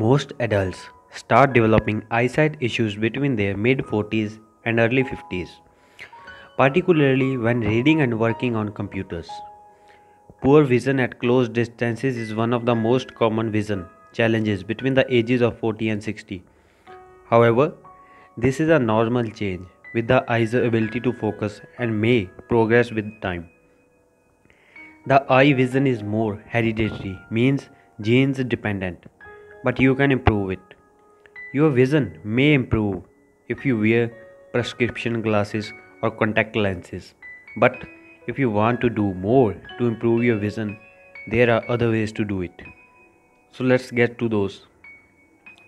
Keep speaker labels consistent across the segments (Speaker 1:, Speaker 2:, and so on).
Speaker 1: Most adults start developing eyesight issues between their mid 40s and early 50s, particularly when reading and working on computers. Poor vision at close distances is one of the most common vision challenges between the ages of 40 and 60. However, this is a normal change with the eye's ability to focus and may progress with time. The eye vision is more hereditary, means genes dependent but you can improve it. Your vision may improve if you wear prescription glasses or contact lenses. But if you want to do more to improve your vision, there are other ways to do it. So let's get to those.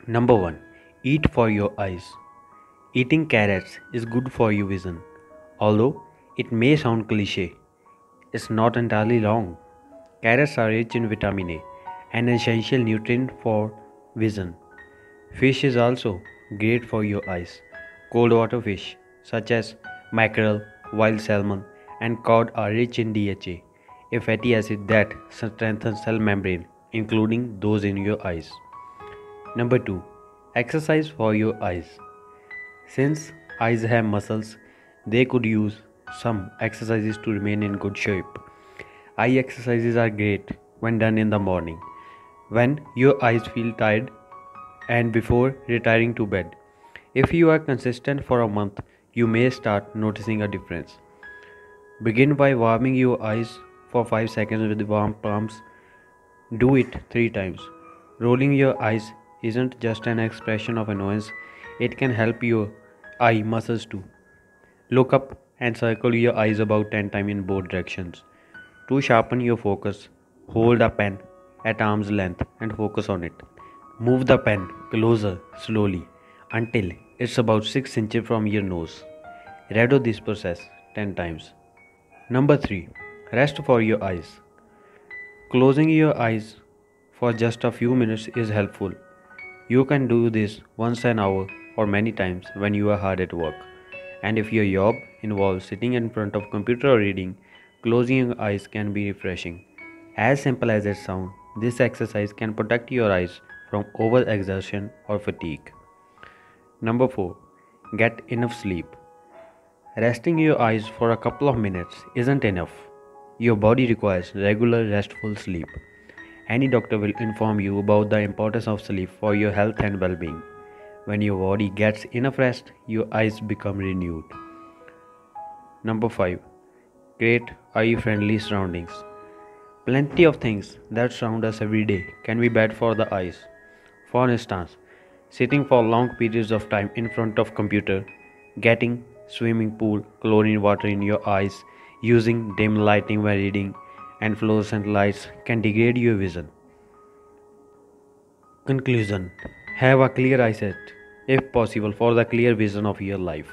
Speaker 1: Number 1 Eat for your eyes. Eating carrots is good for your vision. Although it may sound cliche, it's not entirely wrong. Carrots are rich in vitamin A, an essential nutrient for Vision Fish is also great for your eyes. Cold water fish, such as mackerel, wild salmon, and cod, are rich in DHA, a fatty acid that strengthens cell membrane, including those in your eyes. Number 2. Exercise for your eyes. Since eyes have muscles, they could use some exercises to remain in good shape. Eye exercises are great when done in the morning when your eyes feel tired and before retiring to bed. If you are consistent for a month, you may start noticing a difference. Begin by warming your eyes for 5 seconds with warm palms. Do it 3 times. Rolling your eyes isn't just an expression of annoyance, it can help your eye muscles too. Look up and circle your eyes about 10 times in both directions. To sharpen your focus, hold a pen at arm's length and focus on it. Move the pen closer slowly until it's about 6 inches from your nose. Redo this process 10 times. Number 3. Rest for your eyes. Closing your eyes for just a few minutes is helpful. You can do this once an hour or many times when you are hard at work. And if your job involves sitting in front of computer or reading, closing your eyes can be refreshing. As simple as it sounds, this exercise can protect your eyes from overexertion or fatigue. Number 4. Get enough sleep. Resting your eyes for a couple of minutes isn't enough. Your body requires regular restful sleep. Any doctor will inform you about the importance of sleep for your health and well being. When your body gets enough rest, your eyes become renewed. Number 5. Create eye friendly surroundings. Plenty of things that surround us every day can be bad for the eyes. For instance, sitting for long periods of time in front of computer, getting swimming pool chlorine water in your eyes, using dim lighting while reading, and fluorescent lights can degrade your vision. Conclusion Have a clear eyesight, if possible, for the clear vision of your life.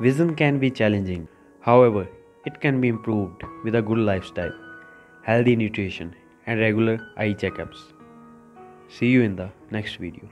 Speaker 1: Vision can be challenging, however, it can be improved with a good lifestyle healthy nutrition, and regular eye checkups. See you in the next video.